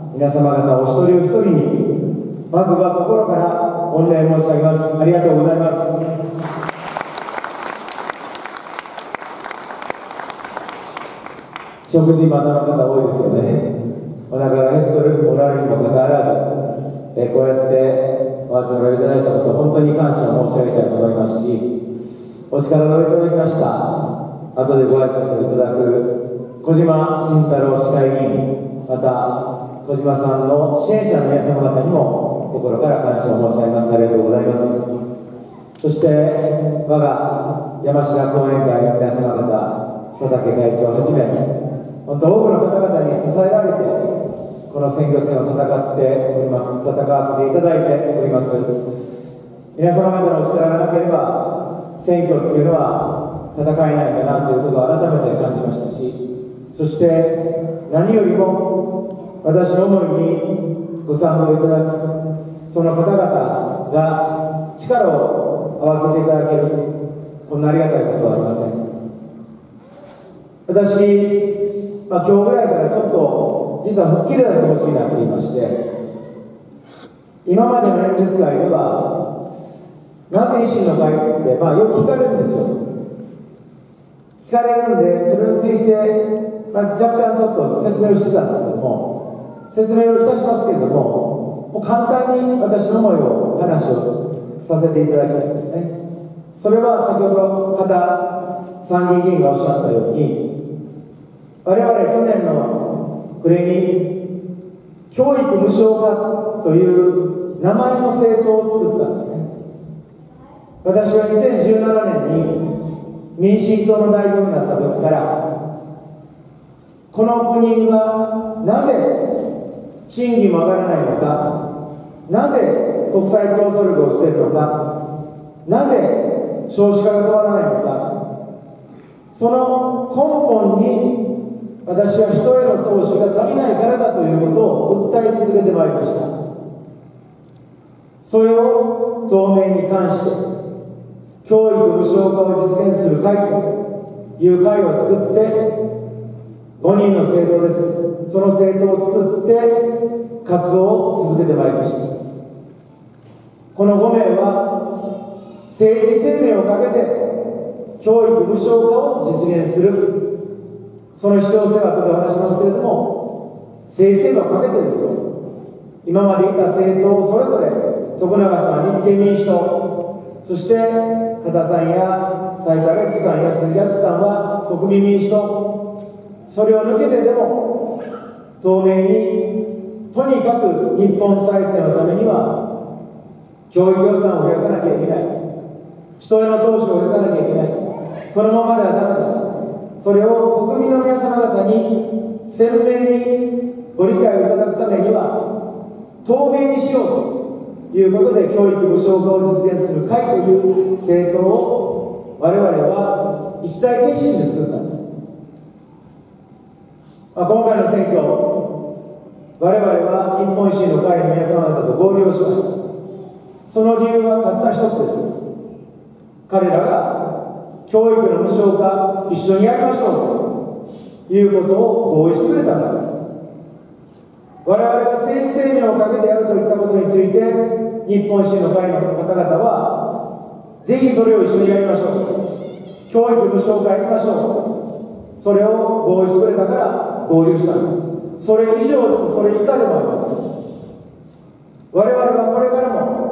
皆様方お一人お一人にまずは心から御礼申し上げます。ありがとうございます。食事まだの方多いですよね。お腹が減っておられるにもかかわらずえこうやってお集まりいただいたこと本当に感謝を申し上げたいと思いますしお力をいただきました。後でご挨拶をいただく小島慎太郎市会議員また小島さんの支援者の皆様方にも心から感謝を申し上げます。ありがとうございます。そして我が山科講演会の皆様方佐竹会長をはじめ本当多くの方々に支えられてこの選挙戦を戦っております戦わせていただいております。皆様方のお力がなければ選挙っていうのは戦えないんだなということを改めて感じましたしそして何よりも私の思いにご賛同いただくその方々が力を合わせていただけるこんなありがたいことはありません。私、まあ、今日ぐらいからちょっと実は吹っ切れた気持ちになっていまして今までの演説会ではなぜ維新の会って、まあ、よく聞かれるんですよ。聞かれるんでそれについて、まあ、若干ちょっと説明をしてたんですけども説明をいたしますけれどももう簡単に私の思いを話をさせていただきたいんですね。それは先ほど方参議院議員がおっしゃったように我々去年の暮れに教育無償化という名前の政党を作ったんですね。私は2017年に民進党の代表になった時からこの国がなぜ賃金も上がらないのか。なぜ国際競争力をしているのか。なぜ少子化が止まらないのか。その根本に私は人への投資が足りないからだということを訴え続けてまいりました。それを当面に関して教育無償化を実現する会という会を作って5人の政党です。その政党を作って活動を続けてまいりました。この5名は政治生命をかけて教育無償化を実現する。その必要性は後で話しますけれども政治生命をかけてですよ。今までいた政党をそれぞれ徳永さん立憲民主党そして羽田さんや斉田岳さんや鈴木康さんは国民民主党それを抜けてでも透明にとにかく日本再生のためには教育予算を増やさなきゃいけない。人への投資を増やさなきゃいけない。このままではダメだ。それを国民の皆様方に鮮明にご理解をいただくためには透明にしようということで教育無償化を実現する会という政党を我々は一大決心で作った。んです、まあ、今回の選挙我々は日本維新の会の皆様方と合流をしましたその理由はたった一つです。彼らが教育の無償化一緒にやりましょうということを合意してくれたからです。我々が政治生命をかけてやるといったことについて日本維新の会の方々はぜひそれを一緒にやりましょう。教育無償化やりましょう。それを合意してくれたから合流したんです。それ以上でもそれ以下でもありません我々はこれからも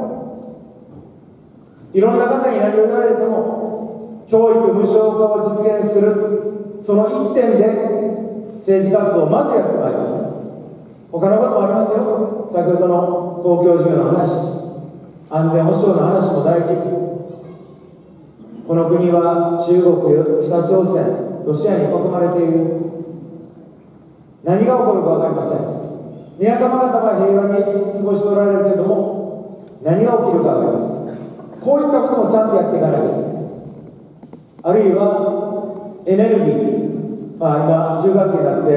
いろんな方に何を言われても教育無償化を実現するその一点で政治活動をまずやってまいります。他のこともありますよ。先ほどの公共事業の話安全保障の話も大事この国は中国北朝鮮ロシアに囲まれている。何が起こるか分かりません。皆様方は平和に過ごしておられるけれども何が起きるか分かりません。こういったこともちゃんとやっていかないあるいはエネルギー。まあ今10月になって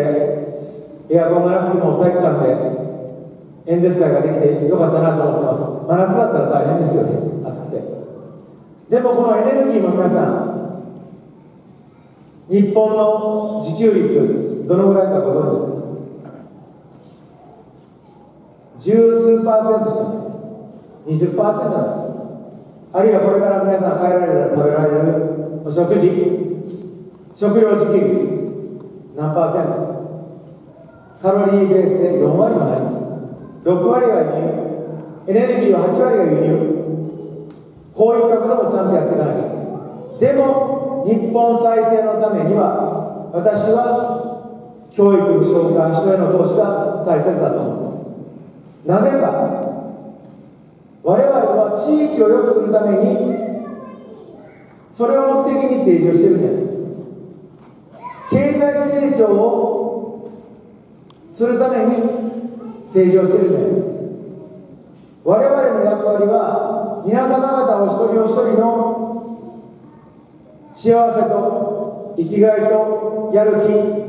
エアコンがなくても体育館で演説会ができてよかったなと思ってます。真夏だったら大変ですよね。暑くて。でもこのエネルギーも皆さん日本の自給率どのぐらいかご存知ですか？十数パーセントしかないです20%なんですあるいはこれから皆さん帰られたら食べられるお食事食料自給率何パーセントカロリーベースで4割もないんです6割は輸入エネルギーは8割が輸入こうい。ったこともちゃんとやっていかなきゃいけない。でも日本再生のためには私は教育無償化人への投資が大切だと思います。なぜか我々は地域を良くするためにそれを目的に成長してるじゃないですか。経済成長をするために成長してるじゃないですか。我々の役割は皆様方お一人お一人の幸せと生きがいとやる気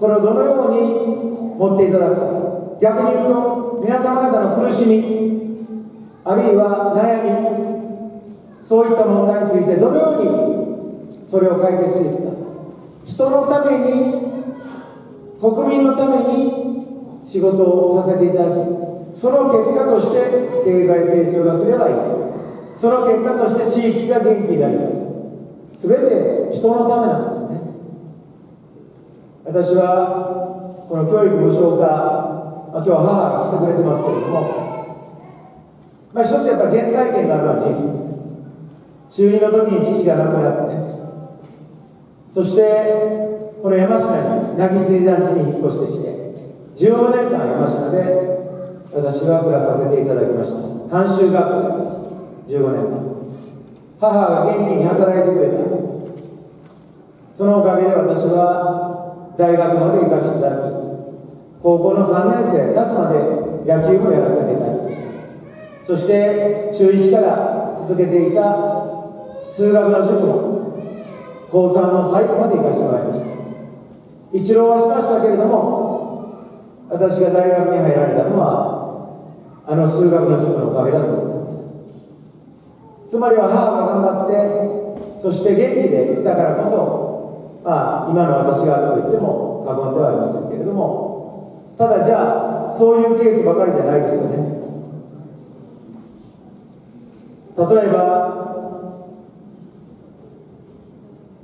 これをどのように持っていただくか逆に言うと皆様方の苦しみあるいは悩みそういった問題についてどのようにそれを解決していくか人のために国民のために仕事をさせていただきその結果として経済成長がすればいい。その結果として地域が元気になる。全て人のためなんですね私はこの教育無償化、まあ、今日は母が来てくれてますけれども、まあ、一つやっぱり原体験があるのは事実。中2の時に父が亡くなってそしてこの山科に泣き水団地に引っ越してきて15年間山科で私は暮らさせていただきました。監修学校です。15年間。母が元気に働いてくれた。そのおかげで私は大学まで行かせていただき高校の3年生夏まで野球もやらせていただきましたそして中1から続けていた数学の塾も高3の最後まで行かせてもらいました。一浪はしましたけれども私が大学に入られたのはあの数学の塾のおかげだと思います。つまりは母が頑張ってそして元気でいたからこそまあ今の私がと言っても過言ではありませんけれどもただじゃあそういうケースばかりじゃないですよね。例えば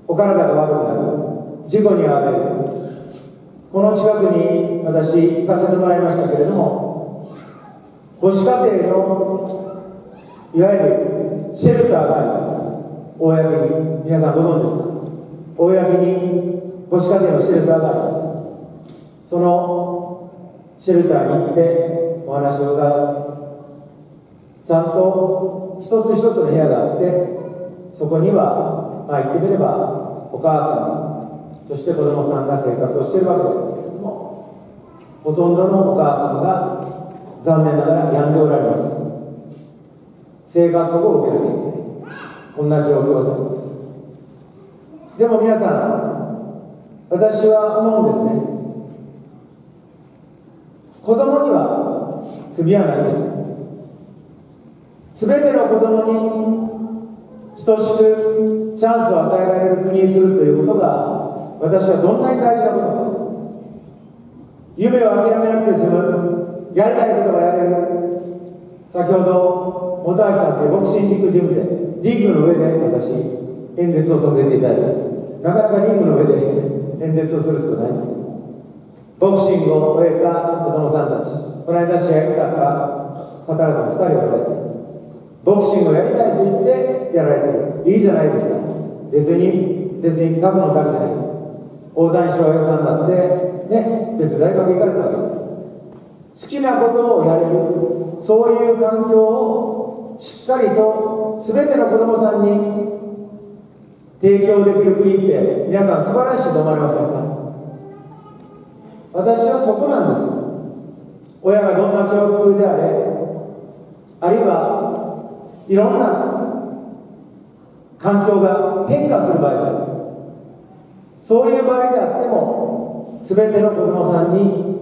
お体が悪くなる。事故に遭われる。この近くに私行かせてもらいましたけれども母子家庭のいわゆるシェルターがあります。公に。皆さんご存知ですか？公に母子家庭のシェルターがあります。そのシェルターに行ってお話を伺う。ちゃんと一つ一つの部屋があってそこにはまあ言ってみればお母さんそして子供さんが生活をしているわけなんですけれどもほとんどのお母様が残念ながら病んでおられます。生活保護を受けなきゃいけない。こんな状況であります。でも皆さん私は思うんですね。子供には罪はないです。全ての子供に等しくチャンスを与えられる国にするということが私はどんなに大事なことか。夢を諦めなくて済む。やりたいことがやれる。先ほど本橋さんってボクシングジムでリングの上で私演説をさせていただいたんです。なかなかリングの上で演説をする人ないんです。ボクシングを終えた子供さんたちこの間試合になった方々も2人おられてボクシングをやりたいと言ってやられてる。いいじゃないですか。別に別に書くのだけじゃない。大谷翔平さんだってね別に大学行かれたわけ。好きなことをやれる。そういう環境をしっかりと全ての子どもさんに提供できる国って皆さん素晴らしいと思われませんか？私はそこなんです。親がどんな教育であれあるいはいろんな環境が変化する場合がある。そういう場合であっても全ての子どもさんに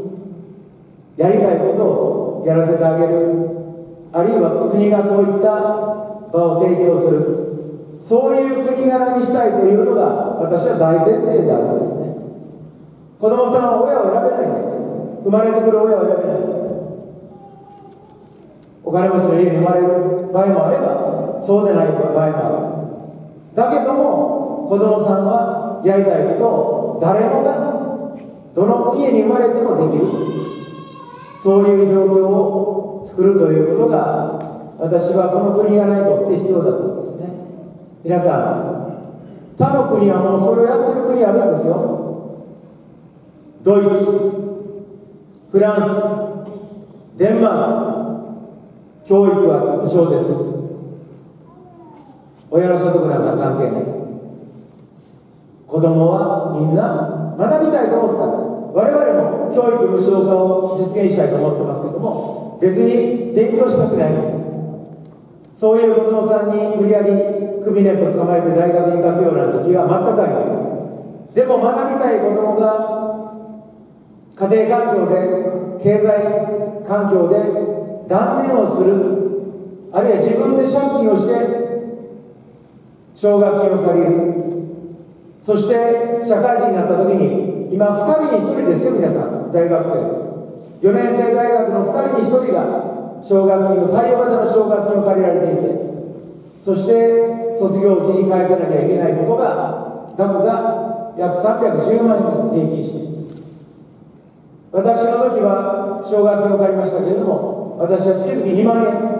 やりたいことをやらせてあげる。あるいは国がそういった場を提供する。そういう国柄にしたいというのが私は大前提であるんですね。子供さんは親を選べないんです。生まれてくる親を選べない。お金持ちの家に生まれる場合もあればそうでない場合もある。だけども子供さんはやりたいことを誰もがどの家に生まれてもできる。そういう状況を作るということが私はこの国がないとって必要だと思うんですね。皆さん他の国はもうそれをやってる国あるんですよ。ドイツフランスデンマーク教育は無償です。親の所得なんか関係ない。子供はみんな学びたいと思った。ら我々も教育無償化を実現したいと思ってますけども別に勉強したくない。そういう子供さんに無理やり首根っこ捕まえて大学に行かせようなんて気は全くありませんでも学びたい子供が家庭環境で経済環境で断念をするあるいは自分で借金をして奨学金を借りるそして社会人になった時に今2人に1人ですよ皆さん。大学生。4年生大学の2人に1人が奨学金を貸与型の奨学金を借りられていてそして卒業時に返さなきゃいけないことが額が約310万円です平均して。私の時は奨学金を借りましたけれども私は月々2万円。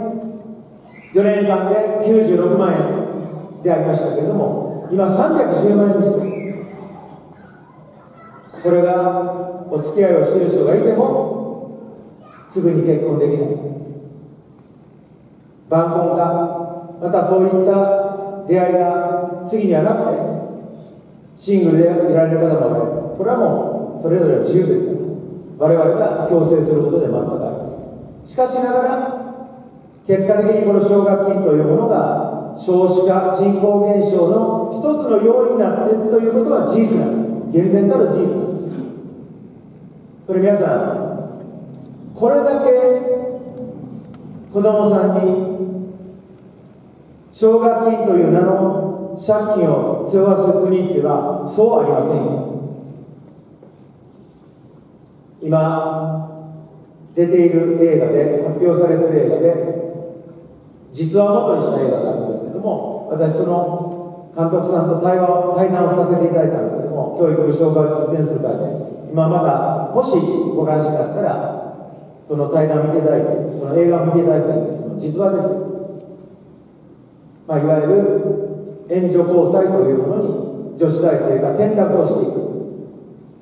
4年間で96万円でありましたけれども今310万円です。これがお付き合いをしている人がいてもすぐに結婚できない。晩婚かまたそういった出会いが次にはなくてシングルでいられる方もあるこれはもうそれぞれの自由ですから。我々が強制することで全くありません。しかしながら結果的にこの奨学金というものが少子化人口減少の一つの要因になっているということは事実なんです。厳然たる事実なんです。これ皆さんこれだけ子供さんに奨学金という名の借金を背負わせる国っていうのはそうありませんよ。今出ている映画で発表されてる映画で実話元にした映画があるんですけども私その監督さんと対話対談をさせていただいたんですけども教育無償化を実現する会で今まだもしご関心があったらその対談を見ていただいてその映画を見ていただきたいんです実話です、まあ、いわゆる援助交際というものに女子大生が転落をしていく。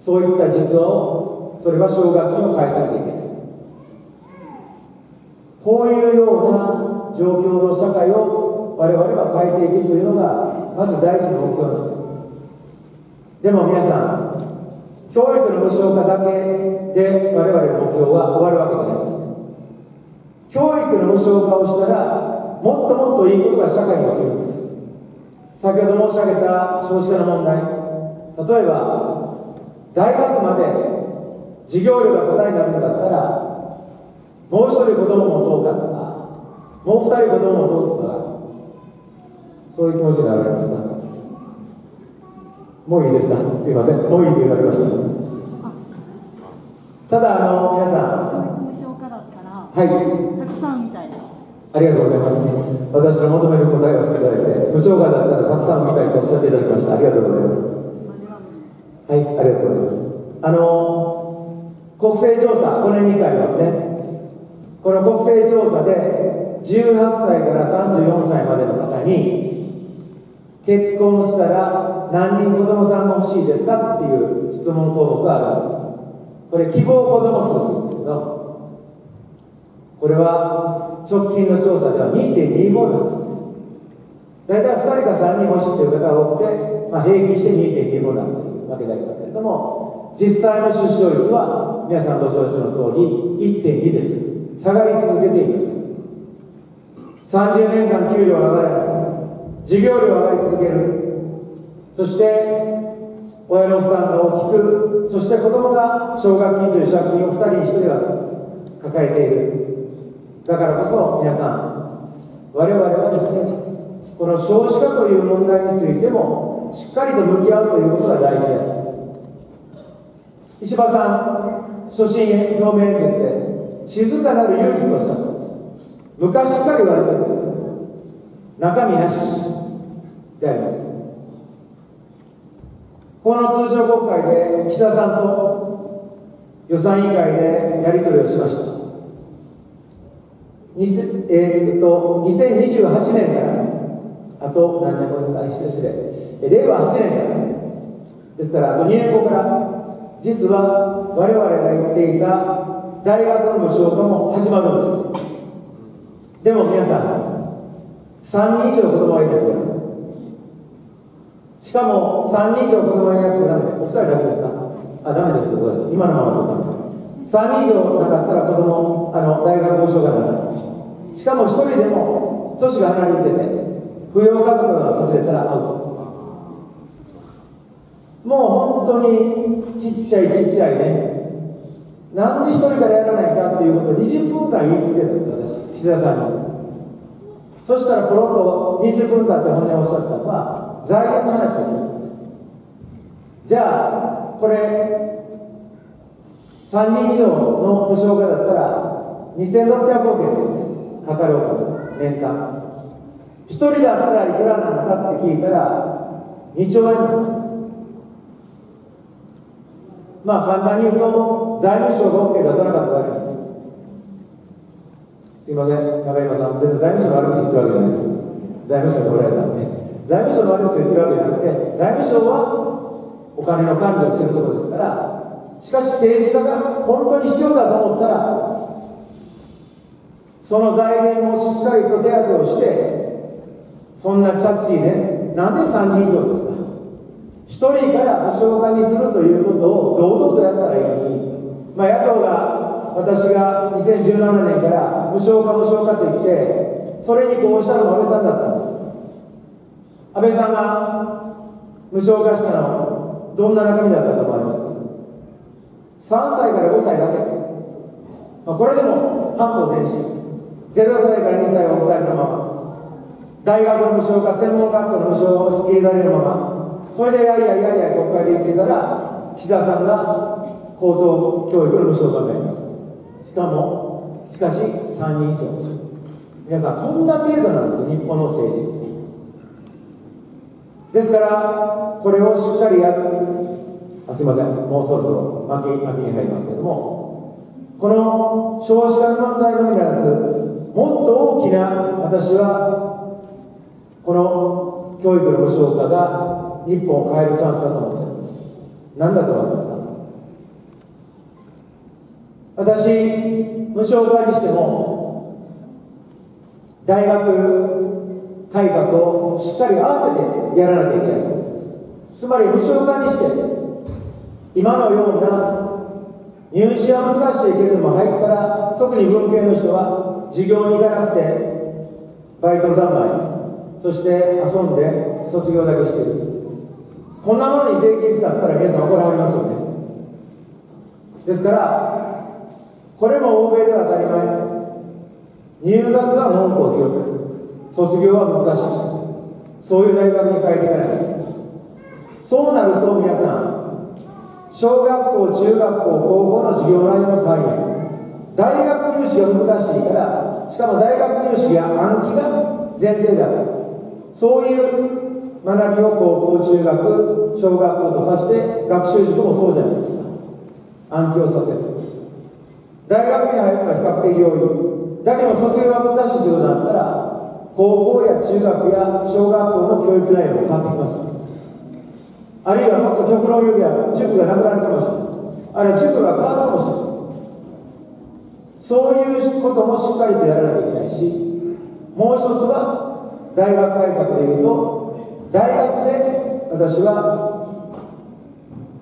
そういった実話をそれは奨学金を返さなきゃいけないこういうような状況の社会を我々は変えていくというのがまず第一の目標なんです。でも皆さん教育の無償化だけで我々の目標は終わるわけじゃないです。教育の無償化をしたらもっともっといいことが社会に起きるんです。先ほど申し上げた少子化の問題。例えば大学まで授業料が答えになるんだったらもう一人子供もどうかとかもう二人子供もどうとかそういう気持ちになられますか？もういいですか？すいません。もういいと言われました。ただあの皆さん。はい。たくさんみたいありがとうございます。私の求める答えをしていただいて無償化だったらたくさんみたいとおっしゃっていただきました。ありがとうございます。はいありがとうございます。あの国勢調査5年に1回ありますね。この国勢調査で18歳から34歳までの方に結婚したら何人子供さんが欲しいですかっていう質問項目があるんです。これ希望子供数って言うんですけどこれは直近の調査では2.25なんです大体2人か3人欲しいという方が多くて、まあ、平均して2.25なんていうわけでありますけれども実際の出生率は皆さんご承知の通り1.2です下がり続けています30年間給料上がらない授業料上がり続ける。そして親の負担が大きくそして子供が奨学金という借金を2人に1人が抱えている。だからこそ皆さん我々はですねこの少子化という問題についてもしっかりと向き合うということが大事です。石破さん所信表明演説で静かなる有事としたんです。昔から言われてるんです。中身なしであります。この通常国会で岸田さんと予算委員会でやり取りをしました。えー、っと2028年から、あと何年後ですか、失礼、令和8年から、ですから、あと2年後から、実は我々が言っていた大学の無償化も始まるんです。でも皆さん、3人以上子供がいないとしかも3人以上子供がいなくてダメ、お二人だけですかあ、ダメです、今のままだと3人以上なかったら子供、あの、大学無償化にならない。しかも1人でも年が離れてて、扶養家族が訪れたらアウト。もう本当にちっちゃいちっちゃいね、なんで1人からやらないかっていうことを20分間言い続けたんです、私、岸田さんに。そしたら、ポロッと20分間って本音をおっしゃったのは、財源の話を聞いますじゃあこれ3人以上の保証家だったら2600億円ですね。かかるお金年間。1人だったらいくらなのかって聞いたら2兆円なんです。まあ簡単に言うと財務省が OK 出さなかっただけです。すいません。中山さん別に財務省が悪口言ってるわけじゃないです。財務省におられたんで。財務省の悪いこと言ってるわけじゃなくて財務省はお金の管理をしてるところですからしかし政治家が本当に必要だと思ったらその財源もしっかりと手当てをしてそんなチャッチーねなんで3人以上ですか。1人から無償化にするということを堂々とやったらいいのに、まあ、野党が私が2017年から無償化無償化と言ってそれにこうしたのも安倍さんだったんです。安倍さんが無償化したのどんな中身だったと思3歳から5歳だけ、まあ、これでも半歩前進0歳から2歳は抑えるまま。大学の無償化専門学校の無償を引き入れられるまま。それでやいやいやいや国会で言っていたら岸田さんが高等教育の無償化になります。しかもしかし3人以上。皆さんこんな程度なんですよ日本の政治ですからこれをしっかりやる。あすいません。もうそろそろ巻き巻きに入りますけれども。この少子化の問題のみならずもっと大きな私はこの教育の無償化が日本を変えるチャンスだと思っています。何だと思いますか？私無償化にしても大学改革をしっかり合わせてやらなきゃいけないと思います。つまり無償化にして今のような入試は難しいけれども入ったら特に文系の人は授業に行かなくてバイト三昧そして遊んで卒業だけしてる。こんなものに税金使ったら皆さん怒られますよね。ですからこれも欧米では当たり前。入学は門戸を広く卒業は難しい。そういう大学に変えていかない。そうなると皆さん小学校中学校高校の授業内容も変わります大学入試が難しいからしかも大学入試や暗記が前提だそういう学びを高校中学小学校とさせて学習塾もそうじゃないですか。暗記をさせる。大学に入るのは比較的容易。だけど卒業が難しいということだったら高校や中学や小学校の教育内容も変わってきます。あるいはもっと極論よりは塾がなくなるかもしれない。あるいは塾が変わるかもしれない。そういうこともしっかりとやらなきゃいけないしもう一つは大学改革でいうと大学で私は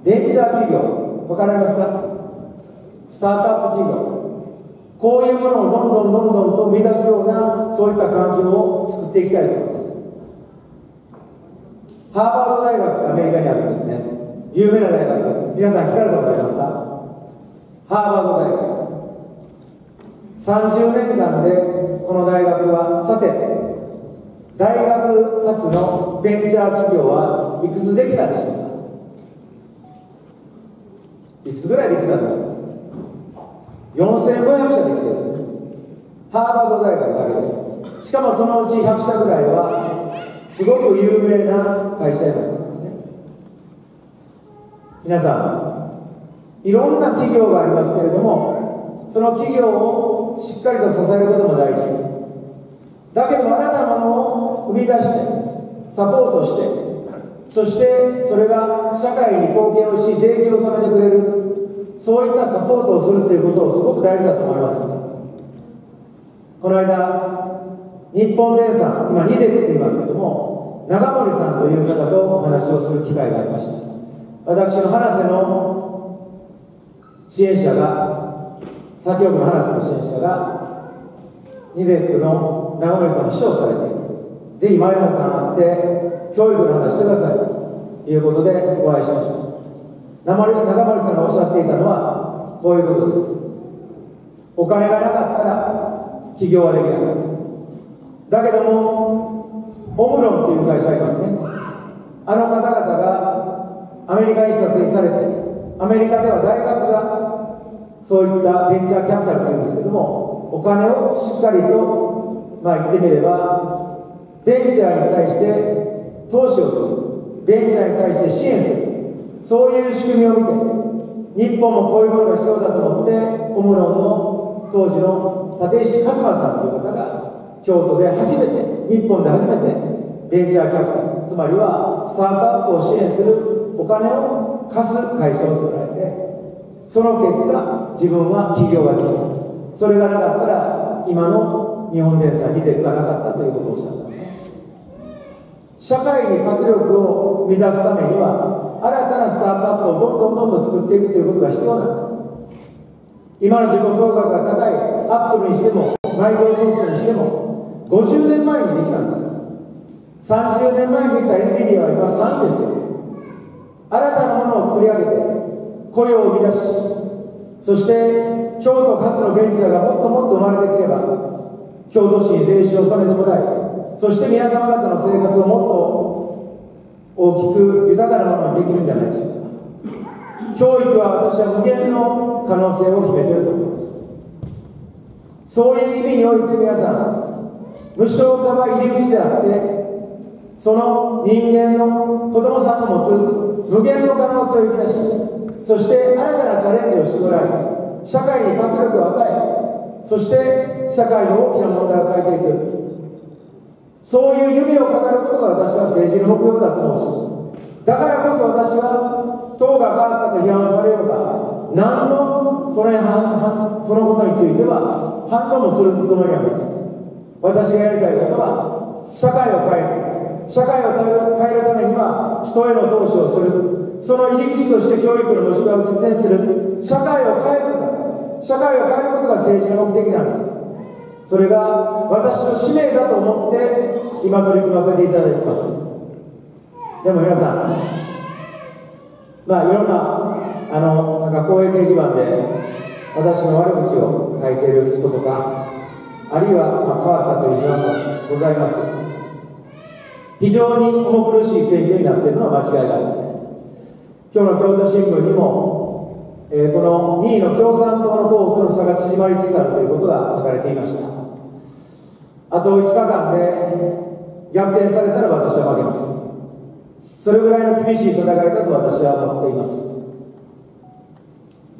ベンチャー企業わかりますか？スタートアップ企業。こういうものをどんどんどんどんと生み出すようなそういった環境を作っていきたいと。ハーバード大学アメリカにあるんですね。有名な大学。皆さん聞かれたことありますか？ハーバード大学。30年間でこの大学はさて大学発のベンチャー企業はいくつできたでしょうか？いくつぐらいできたんだろう？4500社できてる。ハーバード大学だけで。しかもそのうち100社ぐらいはすごく有名な会社になったんですね。皆さんいろんな企業がありますけれどもその企業をしっかりと支えることも大事。だけどもあなたのものを生み出してサポートしてそしてそれが社会に貢献をし税金を納めてくれるそういったサポートをするということをすごく大事だと思います。この間日本電産今2でっていますけども長森さんという方とお話をする機会がありました。私の花瀬の支援者が作業部の花瀬の支援者がニデックの長森さんに秘書をされてぜひ前原さん会って教育の話してくださいということでお会いしました。中丸さんがおっしゃっていたのはこういうことです。お金がなかったら起業はできない。だけどもオムロンっていう会社ありますね。あの方々がアメリカに撮影されてアメリカでは大学がそういったベンチャーキャピタルというんですけどもお金をしっかりとまあ言ってみればベンチャーに対して投資をする。ベンチャーに対して支援する。そういう仕組みを見て日本もこういうものが必要だと思ってオムロンの当時の立石一馬さんという方が京都で初めて日本で初めてベンチャーキャピタルつまりはスタートアップを支援するお金を貸す会社を作られてその結果自分は起業ができた。それがなかったら今の日本電産に出るがなかったということをおっしゃったんです社会に活力を生み出すためには新たなスタートアップをどんどんどんどん作っていくということが必要なんです。今の自己総額が高いアップルにしてもマイクロソフトにしても50年前にできたんですよ。30年前にできた NVIDIA は今3ですよ。新たなものを作り上げて雇用を生み出しそして京都初のベンチャーがもっともっと生まれてくれば京都市に税収を納めてもらいそして皆様方の生活をもっと大きく豊かなものにできるんじゃないでしょうか。教育は私は無限の可能性を秘めていると思います。そういう意味において皆さん無償化は入り口であってその人間の子供さんの持つ無限の可能性を引き出しそして新たなチャレンジをしてもらい社会に活力を与えそして社会の大きな問題を変えていく。そういう夢を語ることが私は政治の目標だと思うしだからこそ私は党が変わったと批判されようが何のそれそのことについては反論もするつもりはありません私がやりたいことは社会を変える。社会を変えるためには人への投資をする。その入り口として教育の無償化を実践する。社会を変えること。社会を変えることが政治の目的なんだそれが私の使命だと思って今取り組ませていただいてます。でも皆さんまあいろんなあのなんか公営掲示板で私の悪口を書いている人とかあるいは、まあ、変わったという批判もございます。非常に重苦しい選挙になっているのは間違いがありません。今日の京都新聞にも、えー、この2位の共産党の候補との差が縮まりつつあるということが書かれていました。あと5日間で逆転されたら私は負けます。それぐらいの厳しい戦いだと私は思っています。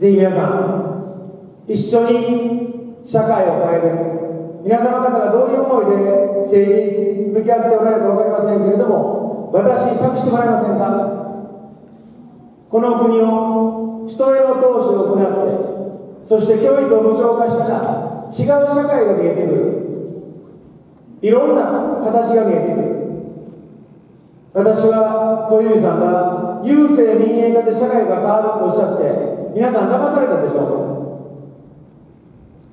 ぜひ皆さん一緒に社会を変える皆様方がどういう思いで政治に向き合っておられるか分かりませんけれども私に託してもらえませんか？この国を人への投資を行ってそして教育を無償化したら違う社会が見えてくる。いろんな形が見えてくる。私は小泉さんが郵政民営化で社会が変わるとおっしゃって皆さん騙されたでしょう。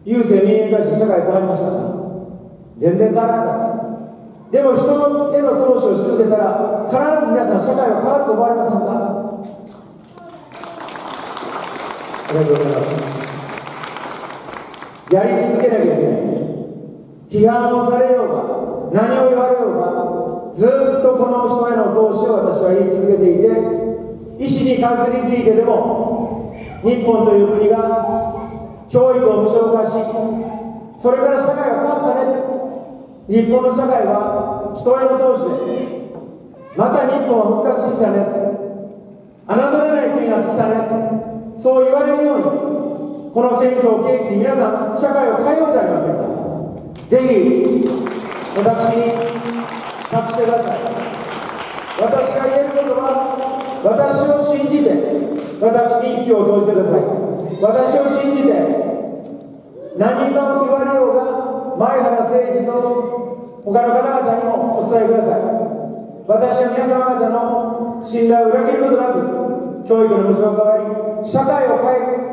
郵政民営化して社会変わりましたか？全然変わらなかった。でも人のへの投資をし続けたら必ず皆さん社会は変わると思われませんか？ありがとうございます。やり続けなきゃいけない。批判をされようが何を言われようがずっとこの人への投資を私は言い続けていて医師に関すについてでも日本という国が教育を無償化しそれから社会が日本の社会は人への投資です。また日本は復活してきたね。侮れない国になってきたね。そう言われるようにこの選挙を契機に皆さん社会を変えようじゃありませんかぜひ私に託してください。私が言えることは私を信じて私に一票を投じてください。私を信じて何が言われようが前原誠司と他の方々にもお伝えください私は皆様方の信頼を裏切ることなく教育の無償化わり社会を変える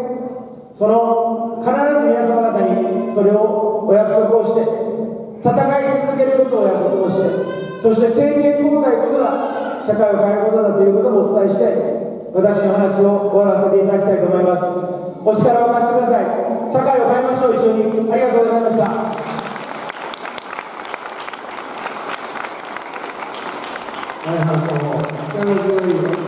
その必ず皆様方にそれをお約束をして戦い続けることを約束をしてそして政権交代こそが社会を変えることだということもお伝えして私の話を終わらせていただきたいと思いますお力を貸してください。社会を変えましょう一緒に。ありがとうございました。前原さんも力強い